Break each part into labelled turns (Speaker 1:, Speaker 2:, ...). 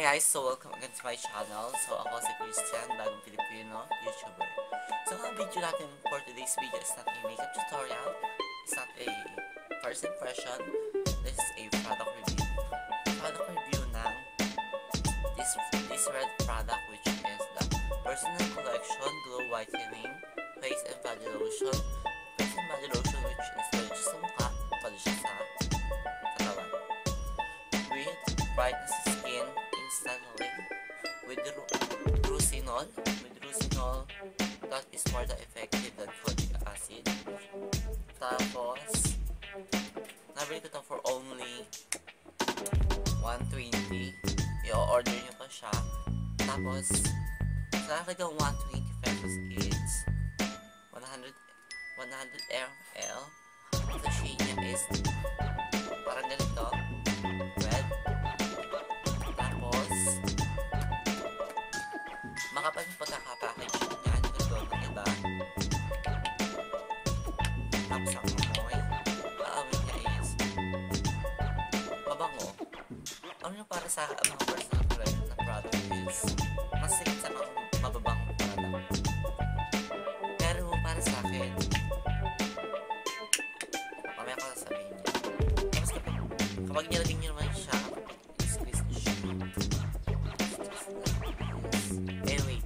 Speaker 1: Hi guys, so welcome again to my channel. So ako si Christian, bagong Filipino YouTuber. So ang video natin for today's video is not a makeup tutorial. It's not a first impression. This is a product review. Product review ng this, this red product which is the Personal Collection Glow Whitening Face and Body Lotion. That is more than effective than folic acid. Tapos nabili ko to for only 120 i-order nyo pa siya. Tapos sa akin yung 120 pesos is 100 100 ml the shade niya is parang ganito Ano yung para sa mga personal brand na product is mas sikit sa mga mababangong product. Pero para sa akin, mamaya ko sasabihin niya. Tapos kapag, kapag nilagay niyo naman siya, niyo siya. Anyway,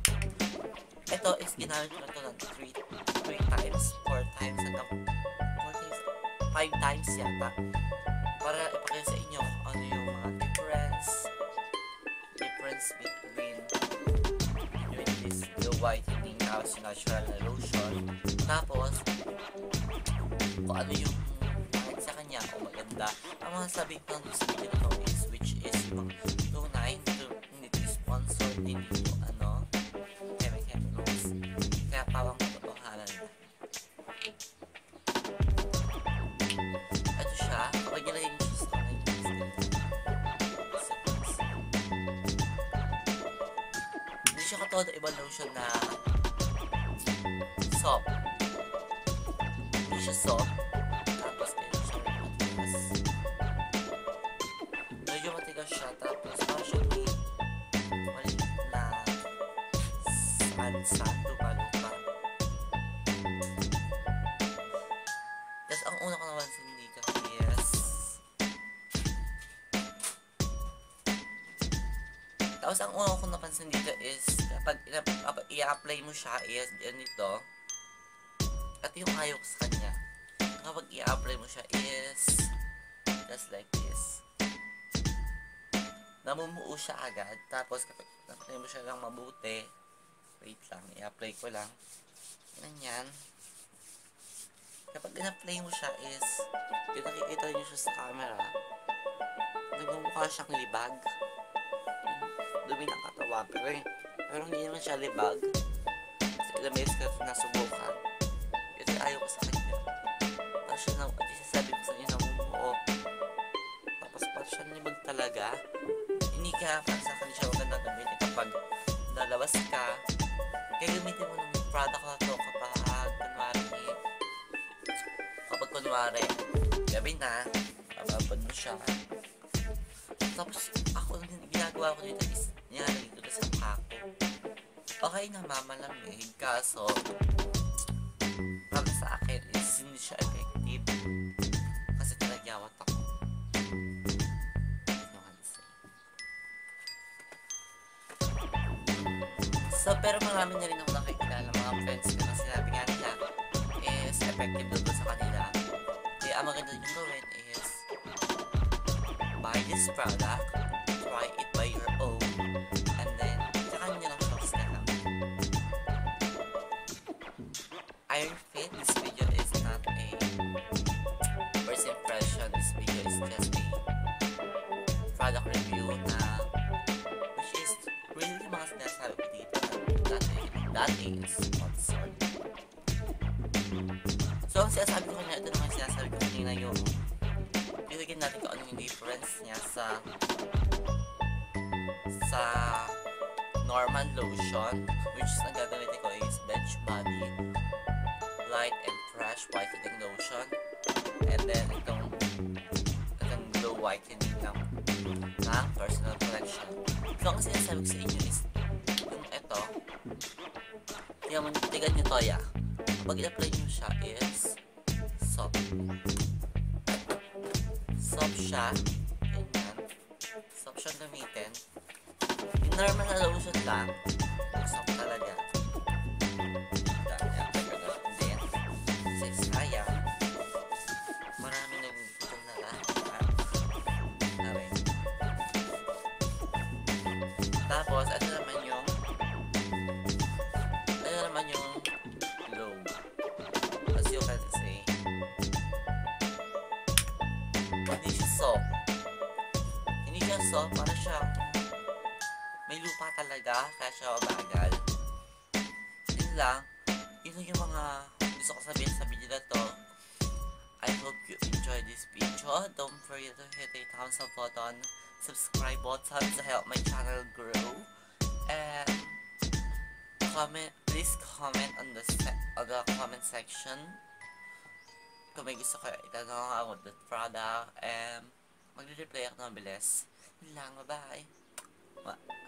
Speaker 1: ito is ginamit ko na ito ng 3 3 times, 4 times, hanggang 4 times, 5 times yata. Para ipakita sa inyo ano yung difference between between this the whitening house natural na lotion tapos kung ano yung sa kanya kung maganda ang mga sabi ko sa video is which is yung katulad ng ibang lotion na soft. Hindi siya soft. Tapos medyo siya matigas. Medyo matigas siya tapos parang siya maliit na sand-sand tapos ang una ko napansin dito is kapag i-apply mo siya is ganito at yung ayaw ko sa kanya. Kapag i-apply mo siya is just like this. Namumuo siya agad tapos kapag apply mo siya lang mabuti wait lang i-apply ko lang. Ganyan kapag in-apply mo siya is yung nakikita nyo siya sa camera nagmumukha siyang libag dumi ng katawan pero, pero hindi naman siya libag. Kasi ilang beses ko nasubukan kasi ayaw ko sa kanya. Parang siya na at isasabi ko sa inyo namumuo tapos parang siya libag talaga. Hindi ka para sa akin siya maganda gamitin kapag lalabas ka kaya gamitin mo ng product na to kapag kunwari kapag kunwari gabi na bababad mo siya. Tapos ako din ginagawa ko dito is nilalagay ko sa kako okay na mamalamig. Kaso para sa akin is hindi siya effective. Kasi talagyawat ako. So, pero marami na rin ako nakikilala. Mga friends ko na sinabi nga nila is effective doon sa kanila. Kaya ang maganda yung gawin is buy this product, try it by Iron Fit, this video is not a first impression. This video is just a product review na which is really yung mga sinasabi ko dito dati, dati is sponsored. So, ang sinasabi ko kanina, ito naman sinasabi ko kanina yung bibigyan natin kung ano yung difference niya sa sa normal lotion which is ang ko is Bench Body Light and Fresh Whitening Lotion and then itong itong Glow Whitening ng ng personal collection So, ang sinasabi ko sa inyo is, yung kaya mo, tigan nyo to, ya. Pag i-apply nyo siya is, soft. Soft siya. Ganyan. Soft siya gamitin. Yung normal na lotion lang, Tapos, ano naman yung ano naman yung low. As you can see, hindi siya soft. Hindi siya soft, para siyang may lupa talaga, kaya siya mabagal. Yun lang, yun yung mga gusto ko sabihin sa video na to. I hope you enjoyed this video. Don't forget to hit the thumbs up button, subscribe button to help my channel grow, and comment. Please comment on the on the comment section kung may gusto kayo itanong about the product and magre-reply ako ng bilis. Yun lang, bye-bye.